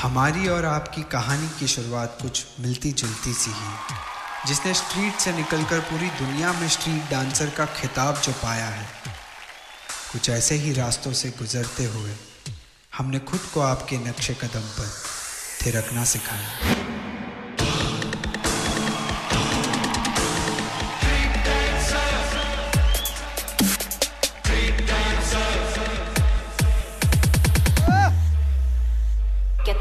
हमारी और आपकी कहानी की शुरुआत कुछ मिलती जुलती सी ही जिसने स्ट्रीट से निकलकर पूरी दुनिया में स्ट्रीट डांसर का खिताब जो पाया है कुछ ऐसे ही रास्तों से गुजरते हुए हमने खुद को आपके नक्शे कदम पर थिरकना सिखाया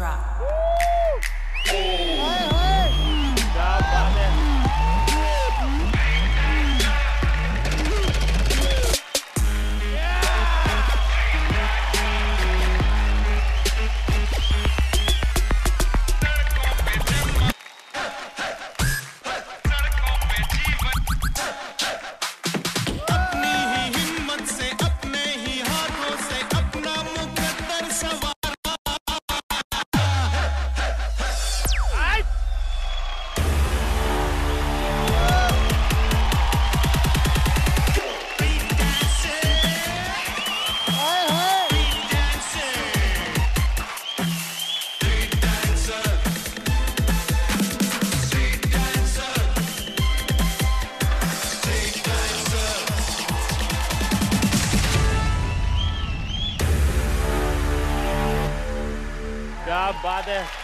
drop. bombada